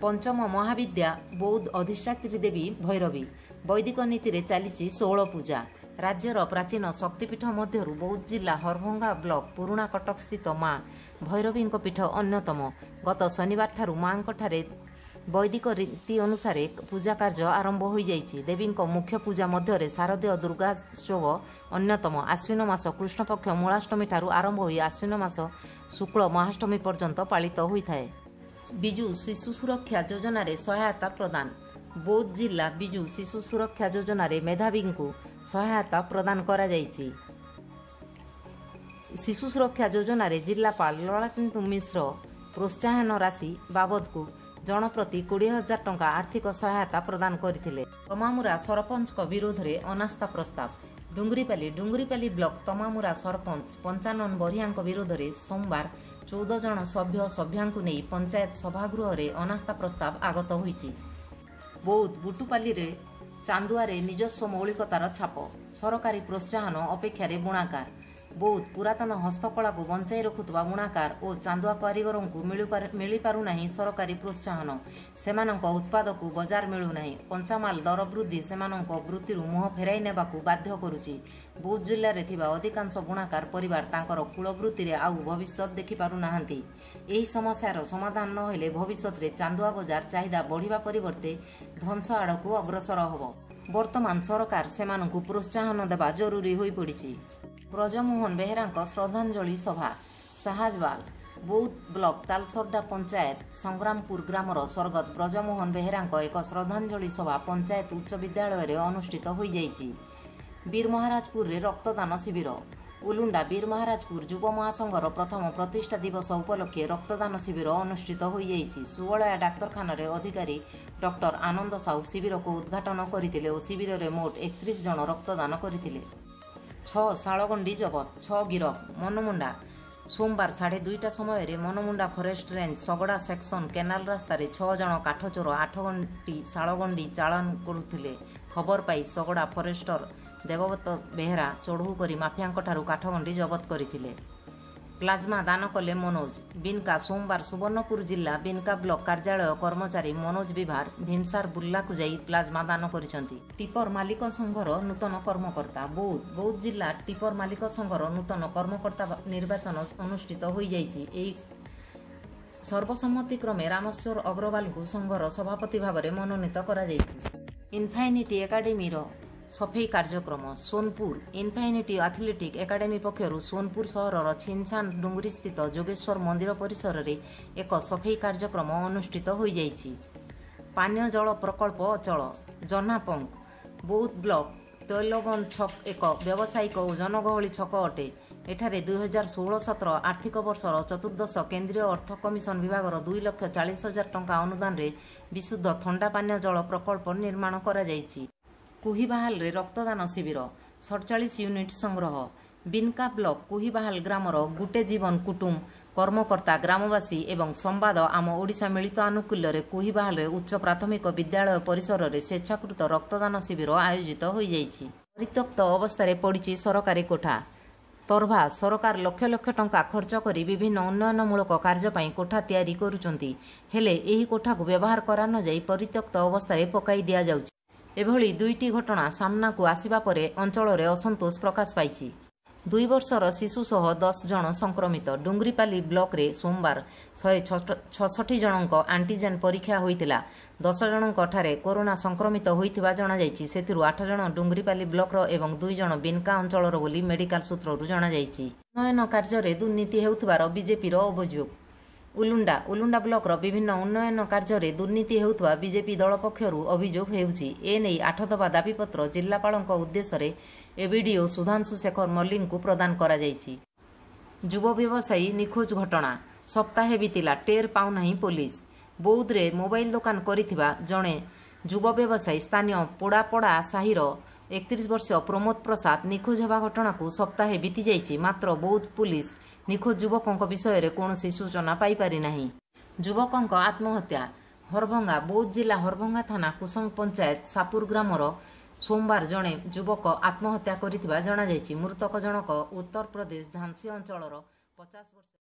ପଞ୍ଚମ ମହାବିଦ୍ୟା ବୌଦ୍ଧ ଅଧିଷ୍ଠାତ୍ରୀ ଦେବୀ ଭୈରବୀ। ବୈଦିକ ନୀତିରେ ଚାଲିଛି ଷୋହଳ ପୂଜା। ରାଜ୍ୟର ପ୍ରାଚୀନ ଶକ୍ତିପୀଠ ମଧ୍ୟରୁ ବୌଦ୍ଧ ଜିଲ୍ଲା ହରଭଙ୍ଗା ବ୍ଲକ ପୁରୁଣା କଟକ ସ୍ଥିତ ମା ଭୈରବୀଙ୍କ ପୀଠ ଅନ୍ୟତମ। ଗତ ଶନିବାରଠାରୁ ମାଙ୍କଠାରେ ବୈଦିକ ରୀତି ଅନୁସାରେ ପୂଜା କାର୍ଯ୍ୟ ଆରମ୍ଭ ହୋଇଯାଇଛି। ଦେବୀଙ୍କ ମୁଖ୍ୟ ପୂଜା ମଧ୍ୟରେ ଶାରଦୀୟ ଦୁର୍ଗାୋତ୍ସବ ଅନ୍ୟତମ। ଆଶ୍ୱିନ ମାସ କୃଷ୍ଣପକ୍ଷ ମୂଳାଷ୍ଟମୀଠାରୁ ଆରମ୍ଭ ହୋଇ ଆଶ୍ୱିନ ମାସ ଶୁକ୍ଳ ମହାଷ୍ଟମୀ ପର୍ଯ୍ୟନ୍ତ ପାଳିତ ହୋଇଥାଏ। ବିଜୁ ଶିଶୁ ସୁରକ୍ଷା ଯୋଜନାରେ ସହାୟତା ପ୍ରଦାନ। ବୌଦ୍ଧ ଜିଲ୍ଲା ବିଜୁ ଶିଶୁ ସୁରକ୍ଷା ଯୋଜନାରେ ମେଧାବୀଙ୍କୁ ସହାୟତା ପ୍ରଦାନ କରାଯାଇଛି। ଶିଶୁ ସୁରକ୍ଷା ଯୋଜନାରେ ଜିଲ୍ଲାପାଳ ଲଳାଟେନ୍ଦୁ ମିଶ୍ର ପ୍ରୋତ୍ସାହନ ରାଶି ବାବଦକୁ ଜଣପ୍ରତି କୋଡ଼ିଏ ହଜାର ଟଙ୍କା ଆର୍ଥିକ ସହାୟତା ପ୍ରଦାନ କରିଥିଲେ। ତମାମୁରା ସରପଞ୍ଚଙ୍କ ବିରୋଧରେ ଅନାସ୍ଥା ପ୍ରସ୍ତାବ। ଡୁଙ୍ଗୁରିପାଲି ଡୁଙ୍ଗୁରିପାଲି ବ୍ଲକ ତମାମୁରା ସରପଞ୍ଚ ପଞ୍ଚାନନ ବରିଆଙ୍କ ବିରୋଧରେ ସୋମବାର ଚଉଦ ଜଣ ସଭ୍ୟ ସଭ୍ୟାଙ୍କୁ ନେଇ ପଞ୍ଚାୟତ ସଭାଗୃହରେ ଅନାସ୍ଥା ପ୍ରସ୍ତାବ ଆଗତ ହୋଇଛି। ବୌଦ୍ଧ ବୁଟୁପାଲିରେ ଚାନ୍ଦୁଆରେ ନିଜସ୍ୱ ମୌଳିକତାର ଛାପ। ସରକାରୀ ପ୍ରୋତ୍ସାହନ ଅପେକ୍ଷାରେ ବୁଣାକାର। ବୌଦ୍ଧ ପୁରାତନ ହସ୍ତକଳାକୁ ବଞ୍ଚାଇ ରଖୁଥିବା ବୁଣାକାର ଓ ଚାନ୍ଦୁଆ କାରିଗରଙ୍କୁ ମିଳିପାରୁନାହିଁ ସରକାରୀ ପ୍ରୋତ୍ସାହନ। ସେମାନଙ୍କ ଉତ୍ପାଦକୁ ବଜାର ମିଳୁନାହିଁ। କଞ୍ଚାମାଲ ଦର ବୃଦ୍ଧି ସେମାନଙ୍କ ବୃତ୍ତିରୁ ମୁହଁ ଫେରାଇ ନେବାକୁ ବାଧ୍ୟ କରୁଛି। ବୌଦ୍ଧ ଜିଲ୍ଲାରେ ଥିବା ଅଧିକାଂଶ ବୁଣାକାର ପରିବାର ତାଙ୍କର କୂଳବୃତ୍ତିରେ ଆଉ ଭବିଷ୍ୟତ ଦେଖିପାରୁନାହାନ୍ତି। ଏହି ସମସ୍ୟାର ସମାଧାନ ନହେଲେ ଭବିଷ୍ୟତରେ ଚାନ୍ଦୁଆ ବଜାର ଚାହିଦା ବଢ଼ିବା ପରିବର୍ତ୍ତେ ଧ୍ୱଂସ ଆଡ଼କୁ ଅଗ୍ରସର ହେବ। ବର୍ତ୍ତମାନ ସରକାର ସେମାନଙ୍କୁ ପ୍ରୋତ୍ସାହନ ଦେବା ଜରୁରୀ ହୋଇପଡ଼ିଛି। ବ୍ରଜମୋହନ ବେହେରାଙ୍କ ଶ୍ରଦ୍ଧାଞ୍ଜଳି ସଭା ସାହାଜବାଲ ବୌଦ୍ଧ ବ୍ଲକ ତାଲସର୍ଡା ପଞ୍ଚାୟତ ସଂଗ୍ରାମପୁର ଗ୍ରାମର ସ୍ୱର୍ଗତ ବ୍ରଜମୋହନ ବେହେରାଙ୍କ ଏକ ଶ୍ରଦ୍ଧାଞ୍ଜଳି ସଭା ପଞ୍ଚାୟତ ଉଚ୍ଚ ବିଦ୍ୟାଳୟରେ ଅନୁଷ୍ଠିତ ହୋଇଯାଇଛି। ବୀର ମହାରାଜପୁରରେ ରକ୍ତଦାନ ଶିବିର ଉଲୁଣ୍ଡା ବୀର ମହାରାଜପୁର ଯୁବ ମହାସଂଘର ପ୍ରଥମ ପ୍ରତିଷ୍ଠା ଦିବସ ଉପଲକ୍ଷେ ରକ୍ତଦାନ ଶିବିର ଅନୁଷ୍ଠିତ ହୋଇଯାଇଛି। ସୁବଳୟା ଡାକ୍ତରଖାନାରେ ଅଧିକାରୀ ଡକ୍ଟର ଆନନ୍ଦ ସାହୁ ଶିବିରକୁ ଉଦ୍ଘାଟନ କରିଥିଲେ ଓ ଶିବିରରେ ମୋଟ ଏକତିରିଶ ଜଣ ରକ୍ତଦାନ କରିଥିଲେ। ଛଅ ଶାଳଗଣ୍ଡି ଜବତ ଛଅ ଗିରଫ ମନମୁଣ୍ଡା। ସୋମବାର ସାଢ଼େ ଦୁଇଟା ସମୟରେ Manmunda forest range Sagada section canal ରାସ୍ତାରେ ଛଅ ଜଣ କାଠଚୋର ଆଠ ଗଣ୍ଡି ଶାଳଗଣ୍ଡି ଚାଳାନ କରୁଥିଲେ। ଖବର ପାଇ ସଗଡ଼ା ଫରେଷ୍ଟର ଦେବବ୍ରତ ବେହେରା ଚଢ଼ଉ କରି ମାଫିଆଙ୍କଠାରୁ କାଠଗଣ୍ଡି ଜବତ କରିଥିଲେ। ପ୍ଲାଜମା ଦାନ କଲେ ମନୋଜ। ବିନକା ସୋମବାର ସୁବର୍ଣ୍ଣପୁର ଜିଲ୍ଲା ବିନକା ବ୍ଲକ କାର୍ଯ୍ୟାଳୟ କର୍ମଚାରୀ ମନୋଜ ବିଭାର ଭୀମସାର ବୁର୍ଲାକୁ ଯାଇ ପ୍ଲାଜମା ଦାନ କରିଛନ୍ତି। ଟିପର ମାଲିକ ସଂଘର ନୂତନ କର୍ମକର୍ତ୍ତା। ବୌଦ୍ଧ ବୌଦ୍ଧ ଜିଲ୍ଲା ଟିପର ମାଲିକ ସଂଘର ନୂତନ କର୍ମକର୍ତ୍ତା ନିର୍ବାଚନ ଅନୁଷ୍ଠିତ ହୋଇଯାଇଛି। ଏହି ସର୍ବସମ୍ମତିକ୍ରମେ ରାମେଶ୍ୱର ଅଗ୍ରୱାଲଙ୍କୁ ସଂଘର ସଭାପତି ଭାବରେ ମନୋନୀତ କରାଯାଇଛି ଇନଫାଇନିଟି ଏକାଡେମୀର ସଫେଇ କାର୍ଯ୍ୟକ୍ରମ ସୋନପୁର ଇନଫାଇନିଟି ଆଥଲେଟିକ୍ ଏକାଡେମୀ ପକ୍ଷରୁ ସୋନପୁର ସହରର ଛିନଛାନ ଡୁଙ୍ଗୁରିସ୍ଥିତ ଯୋଗେଶ୍ୱର ମନ୍ଦିର ପରିସରରେ ଏକ ସଫେଇ କାର୍ଯ୍ୟକ୍ରମ ଅନୁଷ୍ଠିତ ହୋଇଯାଇଛି। ପାନୀୟ ଜଳ ପ୍ରକଳ୍ପ ଅଚଳ। ଜହ୍ନାପଙ୍କ ବୌଦ୍ଧ ବ୍ଲକ ତୈଲବନ ଛକ ଏକ ବ୍ୟବସାୟିକ ଓ ଜନଗହଳି ଛକ ଅଟେ। ଏଠାରେ ଦୁଇହଜାର ଷୋହଳ ସତର ଆର୍ଥିକ ବର୍ଷର ଚତୁର୍ଦ୍ଦଶ କେନ୍ଦ୍ରୀୟ ଅର୍ଥ କମିଶନ ବିଭାଗର ଦୁଇ ଲକ୍ଷ ଚାଳିଶ ହଜାର ଟଙ୍କା ଅନୁଦାନରେ ବିଶୁଦ୍ଧ ଥଣ୍ଡା ପାନୀୟ ଜଳ ପ୍ରକଳ୍ପ ନିର୍ମାଣ କରାଯାଇଛି। କୁହିବାହାଲରେ ରକ୍ତଦାନ ଶିବିର ସଡ଼ଚାଳିଶ ୟୁନିଟ୍ ସଂଗ୍ରହ ବିନକା ବ୍ଲକ କୁହିବାହାଲ ଗ୍ରାମର ଗୁଟେ ଜୀବନ କୁଟୁମ୍ବ କର୍ମକର୍ତ୍ତା ଗ୍ରାମବାସୀ ଏବଂ ସମ୍ବାଦ ଆମ ଓଡ଼ିଶା ମିଳିତ ଆନୁକୂଲ୍ୟରେ କୁହିବାହାଲରେ ଉଚ୍ଚ ପ୍ରାଥମିକ ବିଦ୍ୟାଳୟ ପରିସରରେ ସ୍ୱେଚ୍ଛାକୃତ ରକ୍ତଦାନ ଶିବିର ଆୟୋଜିତ ହୋଇଯାଇଛି। ପରିତ୍ୟକ୍ତ ଅବସ୍ଥାରେ ପଡ଼ିଛି ସରକାରୀ କୋଠା। ତର୍ଭା ସରକାର ଲକ୍ଷ ଲକ୍ଷ ଟଙ୍କା ଖର୍ଚ୍ଚ କରି ବିଭିନ୍ନ ଉନ୍ନୟନମୂଳକ କାର୍ଯ୍ୟ ପାଇଁ କୋଠା ତିଆରି କରୁଛନ୍ତି। ହେଲେ ଏହି କୋଠାକୁ ବ୍ୟବହାର କରାନଯାଇ ପରିତ୍ୟକ୍ତ ଅବସ୍ଥାରେ ପକାଇ ଦିଆଯାଉଛି। ଏଭଳି ଦୁଇଟି ଘଟଣା ସାମ୍ନାକୁ ଆସିବା ପରେ ଅଞ୍ଚଳରେ ଅସନ୍ତୋଷ ପ୍ରକାଶ ପାଇଛି। ଦୁଇ ବର୍ଷର ଶିଶୁ ସହ ଦଶ ଜଣ ସଂକ୍ରମିତ। ଡୁଙ୍ଗୁରିପାଲି ବ୍ଲକରେ ସୋମବାର ଶହେ ଛଷଠି ଜଣଙ୍କ ଆଣ୍ଟିଜେନ୍ ପରୀକ୍ଷା ହୋଇଥିଲା। ଦଶ ଜଣଙ୍କଠାରେ କରୋନା ସଂକ୍ରମିତ ହୋଇଥିବା ଜଣାଯାଇଛି। ସେଥିରୁ ଆଠ ଜଣ ଡୁଙ୍ଗୁରିପାଲି ବ୍ଲକର ଏବଂ ଦୁଇ ଜଣ ବିନକା ଅଞ୍ଚଳର ବୋଲି ମେଡିକାଲ ସୂତ୍ରରୁ ଜଣାଯାଇଛି। ଉନ୍ନୟନ କାର୍ଯ୍ୟରେ ଦୁର୍ନୀତି ହେଉଥିବାର ବିଜେପିର ଅଭିଯୋଗ। ଉଲୁଣ୍ଡା ଉଲୁଣ୍ଡା ବ୍ଲକର ବିଭିନ୍ନ ଉନ୍ନୟନ କାର୍ଯ୍ୟରେ ଦୁର୍ନୀତି ହେଉଥିବା ବିଜେପି ଦଳ ପକ୍ଷରୁ ଅଭିଯୋଗ ହେଉଛି। ଏନେଇ ଆଠ ଦଫା ଦାବିପତ୍ର ଜିଲ୍ଲାପାଳଙ୍କ ଉଦ୍ଦେଶ୍ୟରେ ଏବିଡିଓ ସୁଧାଂଶୁ ଶେଖର ମଲ୍ଲିକଙ୍କୁ ପ୍ରଦାନ କରାଯାଇଛି। ଯୁବ ବ୍ୟବସାୟୀ ନିଖୋଜ ଘଟଣା। ସପ୍ତାହେ ବିତିଲା ଟେର୍ ପାଉନାହିଁ ପୋଲିସ। ବୌଦ୍ଧରେ ମୋବାଇଲ ଦୋକାନ କରିଥିବା ଜଣେ ଯୁବ ବ୍ୟବସାୟୀ ସ୍ଥାନୀୟ ପୋଡ଼ାପଡ଼ା ସାହିର ଏକତିରିଶ ବର୍ଷୀୟ ପ୍ରମୋଦ ପ୍ରସାଦ ନିଖୋଜ ହେବା ଘଟଣାକୁ ସପ୍ତାହେ ବିତିଯାଇଛି ମାତ୍ର ବୌଦ୍ଧ ପୁଲିସ ନିଖୋଜ ଯୁବକଙ୍କ ବିଷୟରେ କୌଣସି ସୂଚନା ପାଇପାରିନାହିଁ ଯୁବକଙ୍କ ଆତ୍ମହତ୍ୟା। ହରଭଙ୍ଗା ବୌଦ୍ଧ ଜିଲ୍ଲା ହରଭଙ୍ଗା ଥାନା କୁସଙ୍ଗ ପଞ୍ଚାୟତ ସାପୁର ଗ୍ରାମର ସୋମବାର ଜଣେ ଯୁବକ ଆତ୍ମହତ୍ୟା କରିଥିବା ଜଣାଯାଇଛି। ମୃତକ ଜଣକ ଉତ୍ତରପ୍ରଦେଶ ଝାନ୍ସୀ ଅଞ୍ଚଳର ପଚାଶ ବର୍ଷ